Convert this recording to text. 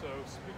so speak